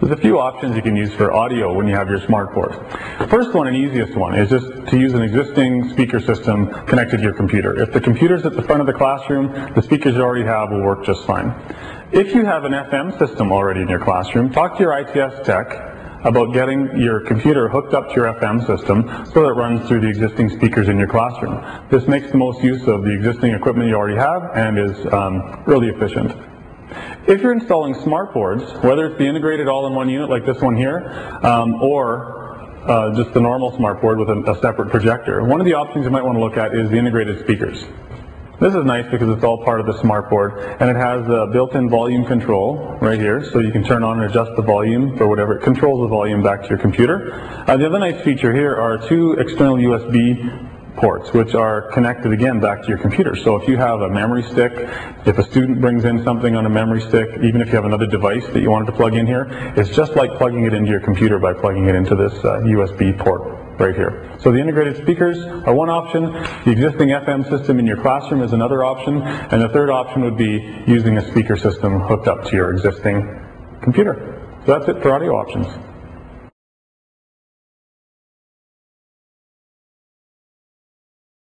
There's a few options you can use for audio when you have your smart board. First one and easiest one is just to use an existing speaker system connected to your computer. If the computer's at the front of the classroom, the speakers you already have will work just fine. If you have an FM system already in your classroom, talk to your ITS tech about getting your computer hooked up to your FM system so that it runs through the existing speakers in your classroom. This makes the most use of the existing equipment you already have and is um, really efficient. If you're installing smart boards, whether it's the integrated all-in-one unit like this one here, um, or uh, just the normal smart board with a, a separate projector, one of the options you might want to look at is the integrated speakers. This is nice because it's all part of the smart board and it has a built-in volume control right here so you can turn on and adjust the volume for whatever it controls the volume back to your computer. Uh, the other nice feature here are two external USB ports, which are connected again back to your computer. So if you have a memory stick, if a student brings in something on a memory stick, even if you have another device that you wanted to plug in here, it's just like plugging it into your computer by plugging it into this uh, USB port right here. So the integrated speakers are one option, the existing FM system in your classroom is another option, and the third option would be using a speaker system hooked up to your existing computer. So that's it for audio options.